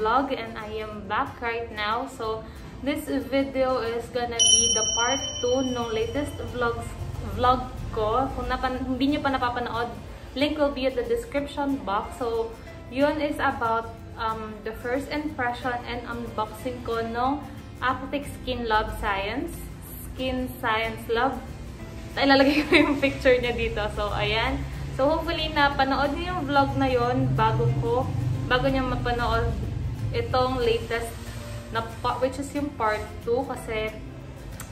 nakapag-vlog and I am back right now. So, this video is gonna be the part 2 ng latest vlogs, vlog ko. Kung napan, hindi nyo pa napapanood, link will be at the description box. So, yun is about um, the first impression and unboxing ko ng Apotek Skin Love Science. Skin Science Love. Ilalagay ko yung picture niya dito. So, ayan. So, hopefully na panood niyo yung vlog na yon bago ko, bago niyo mapanood itong latest na which is yung part 2 kasi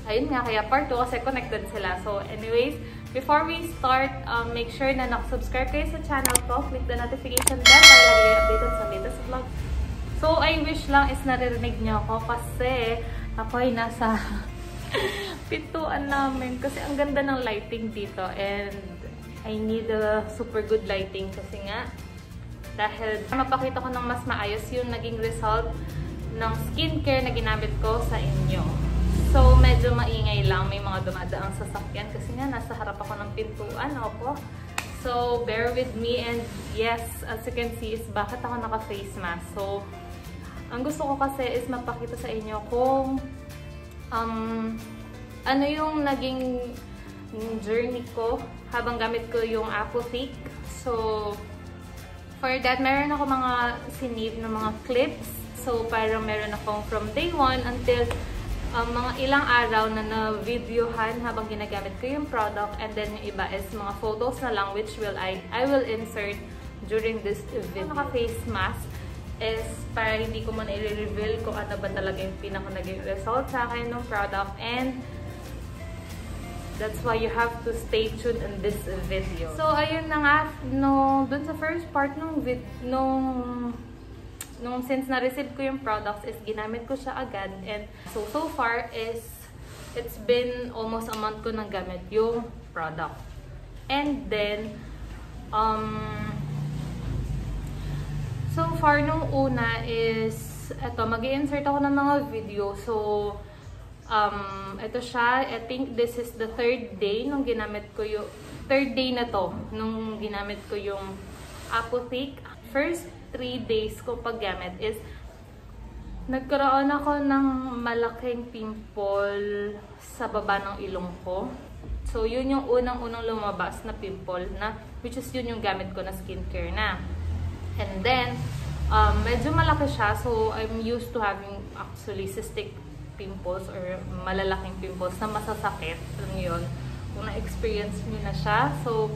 ayun nga, kaya part 2 kasi connected sila. So, anyways, before we start, um, make sure na nakasubscribe kayo sa channel ko. Click the notification bell para lagi kayo updated sa latest vlog. So, I wish lang is naririnig niyo ako kasi ako ay nasa pintuan namin kasi ang ganda ng lighting dito and I need a super good lighting kasi nga dahil mapakita ko ng mas maayos yung naging result ng skincare na ginamit ko sa inyo. So, medyo maingay lang. May mga dumadaang sasakyan kasi nga nasa harap ako ng pintuan. Opo. So, bear with me and yes, as you can see is bakit ako naka-face mask. So, ang gusto ko kasi is mapakita sa inyo kung um, ano yung naging journey ko habang gamit ko yung Fake. So, for that, meron ako mga sinave na mga clips. So, parang meron akong from day 1 until um, mga ilang araw na na-videohan habang ginagamit ko yung product. And then, yung iba is mga photos na lang which will I, I will insert during this video. Naka-face mask is para hindi ko muna i-reveal kung ano ba talaga yung pinaka naging result sa akin ng product. And, That's why you have to stay tuned in this video. So, ayun na nga, no, dun sa first part nung, vid, nung, nung since na-receive ko yung products is ginamit ko siya agad. And so, so far is, it's been almost a month ko nang gamit yung product. And then, um, so far nung una is, eto, mag insert ako ng mga video. So, Um, ito siya, I think this is the third day nung ginamit ko yung, third day na to, nung ginamit ko yung Apothec. First three days ko paggamit is, nagkaroon ako ng malaking pimple sa baba ng ilong ko. So, yun yung unang-unang lumabas na pimple na, which is yun yung gamit ko na skincare na. And then, um, medyo malaki siya. So, I'm used to having actually cystic pimples or malalaking pimples na masasakit. Alam niyo yun? Kung na-experience niyo na siya. So,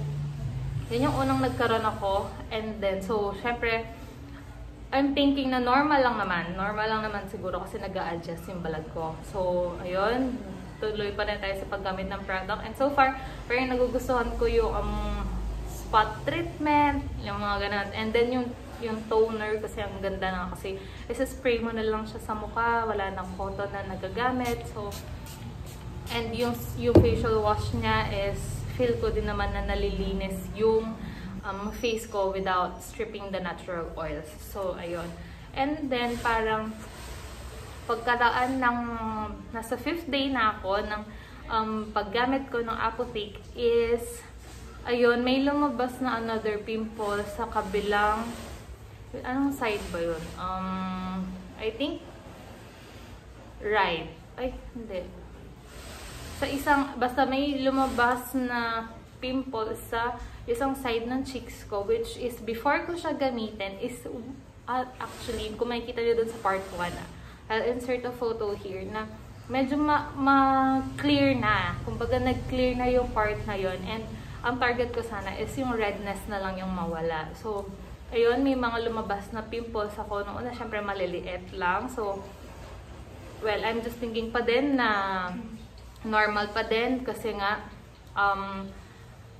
yun yung unang nagkaroon ako. And then, so, syempre, I'm thinking na normal lang naman. Normal lang naman siguro kasi nag adjust yung balag ko. So, ayun. Tuloy pa rin tayo sa paggamit ng product. And so far, parang nagugustuhan ko yung um, spot treatment, yung mga ganun. And then, yung yung toner kasi ang ganda na kasi isa-spray mo na lang siya sa mukha, wala nang cotton na nagagamit. So, and yung, yung facial wash niya is feel ko din naman na nalilinis yung um, face ko without stripping the natural oils. So, ayun. And then, parang pagkaraan ng nasa fifth day na ako ng um, paggamit ko ng Apothec is ayun, may lumabas na another pimple sa kabilang Anong side ba yun? Um, I think, right. Ay, hindi. Sa isang, basta may lumabas na pimple sa isang side ng cheeks ko, which is, before ko siya gamitin, is, uh, actually, kung makikita nyo dun sa part 1, ah, I'll insert a photo here na medyo ma-clear ma na. Kumbaga, nag-clear na yung part na yon And, ang target ko sana is yung redness na lang yung mawala. So, Ayun, may mga lumabas na pimples ako. Noong una, syempre maliliit lang. So, well, I'm just thinking pa din na normal pa din kasi nga um,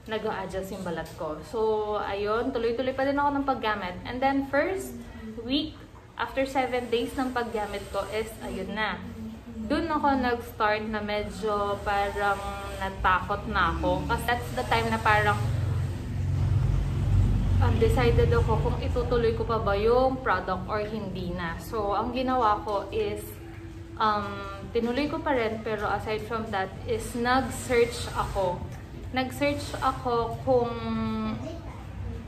nag-a-adjust yung balat ko. So, ayun, tuloy-tuloy pa din ako ng paggamit. And then, first week, after 7 days ng paggamit ko is, ayun na. Doon ako nag-start na medyo parang natakot na ako. Kasi that's the time na parang undecided ako kung itutuloy ko pa ba yung product or hindi na. So, ang ginawa ko is, um, tinuloy ko pa rin, pero aside from that, is nag-search ako. Nag-search ako kung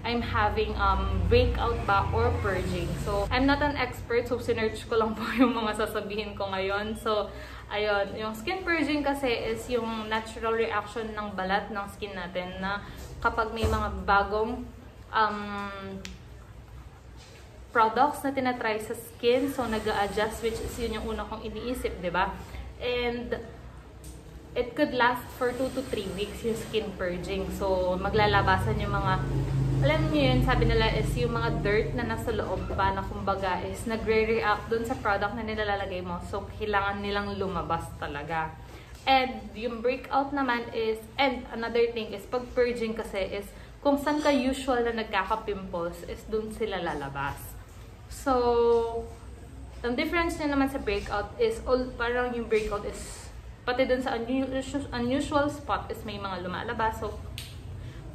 I'm having um, breakout ba or purging. So, I'm not an expert, so sinerch ko lang po yung mga sasabihin ko ngayon. So, ayun, yung skin purging kasi is yung natural reaction ng balat ng skin natin na kapag may mga bagong um, products na tinatry sa skin, so nag adjust which is yun yung una kong iniisip, ba? And it could last for 2 to 3 weeks yung skin purging. So, maglalabasan yung mga alam niyo yun, sabi nila is yung mga dirt na nasa loob pa na kumbaga is nagre-react dun sa product na nilalagay mo. So, kailangan nilang lumabas talaga. And yung breakout naman is, and another thing is, pag purging kasi is, kung saan ka usual na nagkaka-pimples is dun sila lalabas. So, ang difference niya naman sa breakout is, all, parang yung breakout is, pati dun sa unusual, unusual spot is may mga lumalabas. So,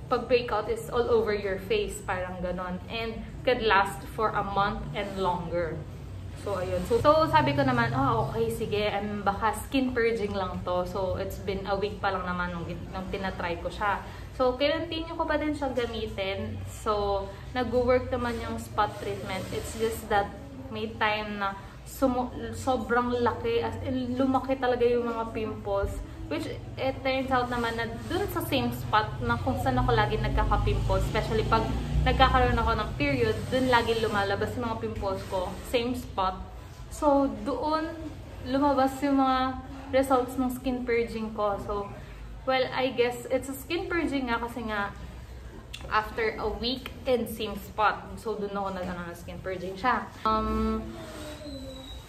pag breakout is all over your face, parang ganon. And could last for a month and longer. So, ayun. So, so sabi ko naman, oh, okay, sige, um, baka skin purging lang to. So, it's been a week pa lang naman nung, nung tinatry ko siya. So, continue ko pa din siyang gamitin. So, nag-work naman yung spot treatment. It's just that may time na sobrang laki, as in, lumaki talaga yung mga pimples Which, it turns out naman na dun sa same spot na kung saan ako lagi nagkaka-pimples, especially pag nagkakaroon ako ng period, dun lagi lumalabas yung mga pimples ko. Same spot. So, doon lumabas yung mga results ng skin purging ko. So, well, I guess it's a skin purging nga kasi nga after a week and same spot. So, doon ako nag-ano skin purging siya. Um,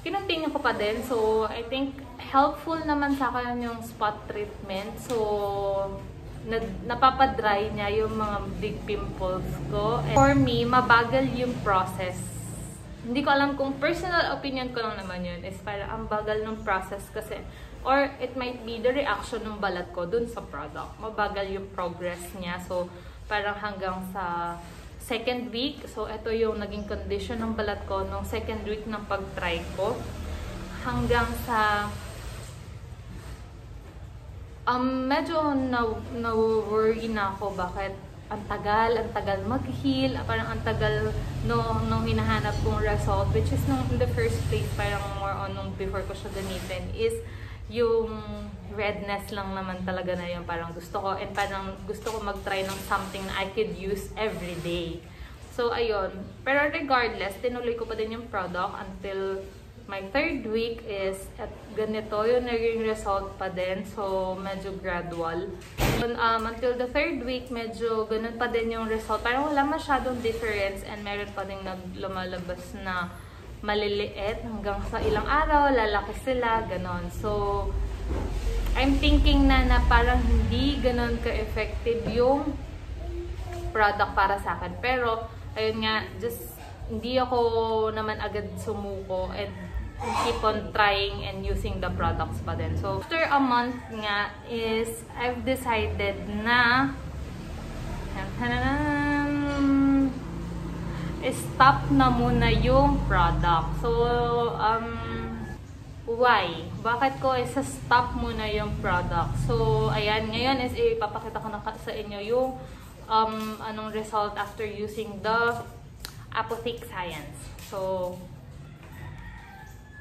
kinontinue ko pa din. So, I think helpful naman sa akin yung spot treatment. So, na, napapadry niya yung mga big pimples ko. And for me, mabagal yung process. Hindi ko alam kung personal opinion ko lang naman yun. Is para ang bagal ng process kasi. Or it might be the reaction ng balat ko dun sa product. Mabagal yung progress niya. So, parang hanggang sa second week. So, ito yung naging condition ng balat ko nung second week ng pag-try ko. Hanggang sa... Um, medyo na-worry na ako bakit ang tagal, ang tagal mag-heal, parang ang tagal no, nung hinahanap kong result, which is nung in the first place, parang more on nung before ko siya gamitin, is yung redness lang naman talaga na yung parang gusto ko and parang gusto ko mag-try ng something na I could use every day. So, ayun. Pero regardless, tinuloy ko pa din yung product until my third week is at ganito yung naging result pa din. So, medyo gradual. And, um, until the third week, medyo ganun pa din yung result. Parang wala masyadong difference and meron pa din naglumalabas na maliliit hanggang sa ilang araw, lalaki sila, ganon. So, I'm thinking na na parang hindi ganon ka-effective yung product para sa akin. Pero, ayun nga, just hindi ako naman agad sumuko and keep on trying and using the products pa din. So, after a month nga is I've decided na stop na muna yung product. So, um, why? Bakit ko isa-stop muna yung product? So, ayan, ngayon is ipapakita ko na sa inyo yung um, anong result after using the Apothec Science. So,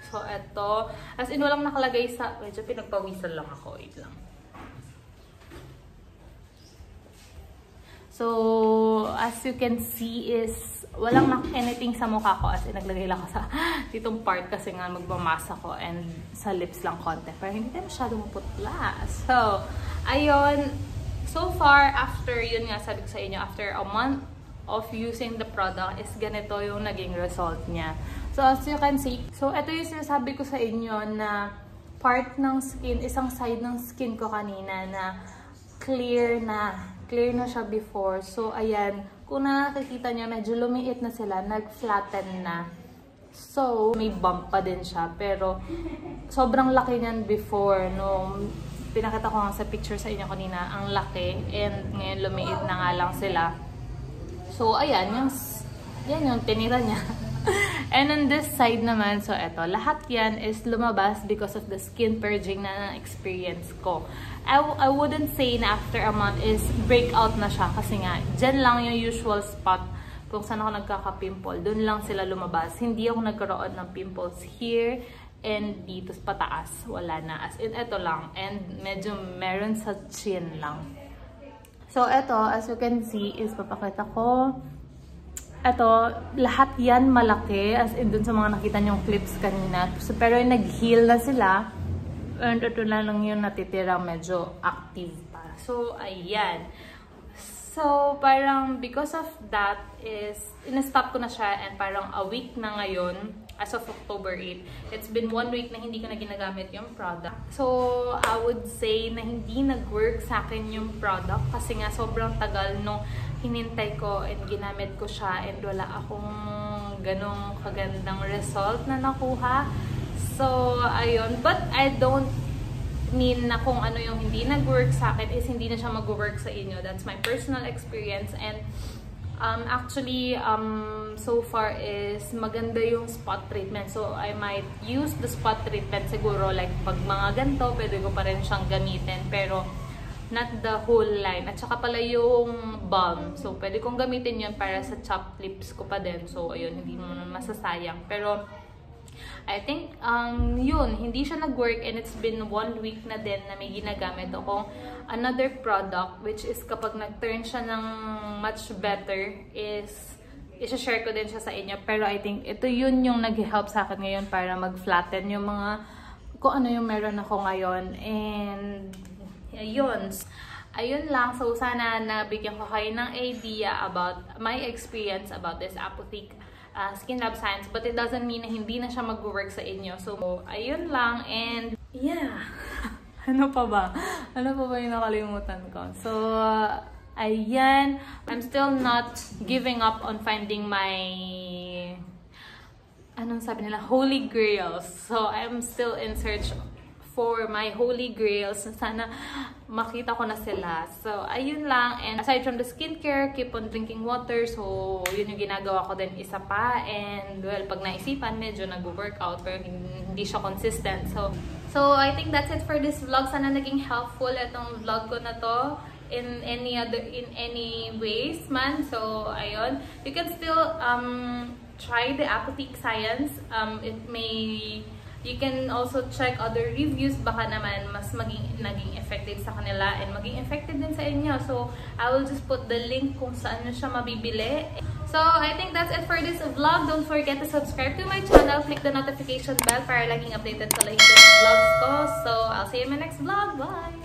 so ito, as in walang nakalagay sa, medyo pinagpawisan lang ako, wait lang. So, as you can see is walang anything sa mukha ko as in naglagay lang ako sa ditong part kasi nga magmamasa ko and sa lips lang konti. Pero hindi tayo masyadong putla. So, ayun. So far, after, yun nga sabi ko sa inyo, after a month of using the product is ganito yung naging result niya. So, as you can see, so ito yung sinasabi ko sa inyo na part ng skin, isang side ng skin ko kanina na clear na. Clear na siya before. So, ayan kung nakakita niya, medyo lumiit na sila, nag-flatten na. So, may bump pa din siya. Pero, sobrang laki niyan before. No, pinakita ko nga sa picture sa inyo kanina, ang laki. And ngayon, lumiit na nga lang sila. So, ayan, yung, yan yung tinira niya. And on this side naman, so eto, lahat yan is lumabas because of the skin purging na na-experience ko. I, I wouldn't say na after a month is breakout na siya kasi nga, dyan lang yung usual spot kung saan ako nagkaka-pimple. Doon lang sila lumabas. Hindi ako nagkaroon ng pimples here and dito pataas. Wala na. As in, eto lang. And medyo meron sa chin lang. So, eto, as you can see, is papakita ko. Eto, lahat yan malaki. As in, dun sa mga nakita niyong clips kanina. So, pero nag-heal na sila. And ito na lang yung natitira medyo active pa. So, ayan. So, parang because of that is, in-stop ko na siya and parang a week na ngayon, as of October 8. It's been one week na hindi ko na ginagamit yung product. So, I would say na hindi nag-work sa akin yung product kasi nga sobrang tagal nung hinintay ko and ginamit ko siya and wala akong ganong kagandang result na nakuha. So, ayun. But I don't mean na kung ano yung hindi nag-work sa akin is hindi na siya mag-work sa inyo. That's my personal experience and um, actually um, so far is maganda yung spot treatment. So I might use the spot treatment siguro like pag mga ganito, pwede ko pa rin siyang gamitin pero not the whole line. At saka pala yung balm. So pwede kong gamitin yun para sa chopped lips ko pa din. So ayun, hindi mo masasayang. Pero I think, um, yun, hindi siya nag-work and it's been one week na din na may ginagamit akong another product which is kapag nag-turn siya ng much better is isa-share ko din siya sa inyo. Pero I think ito yun yung nag-help sa akin ngayon para mag-flatten yung mga kung ano yung meron ako ngayon. And yun. Ayun lang. So, sana nabigyan ko kayo ng idea about my experience about this Apotheke uh, Skin Lab Science. But it doesn't mean na hindi na siya mag-work sa inyo. So, ayun lang. And, yeah. ano pa ba? Ano pa ba yung nakalimutan ko? So, uh, ayan. I'm still not giving up on finding my anong sabi nila, holy grails. So, I'm still in search for my holy grails. Sana makita ko na sila. So, ayun lang. And aside from the skincare, keep on drinking water. So, yun yung ginagawa ko din isa pa. And, well, pag naisipan, medyo nag-workout. Pero hindi siya consistent. So, so, I think that's it for this vlog. Sana naging helpful itong vlog ko na to in any other in any ways man so ayun you can still um try the apotheke science um it may You can also check other reviews. Baka naman mas maging naging effective sa kanila and maging effective din sa inyo. So, I will just put the link kung saan nyo siya mabibili. So, I think that's it for this vlog. Don't forget to subscribe to my channel. Click the notification bell para laging updated sa latest vlogs ko. So, I'll see you in my next vlog. Bye!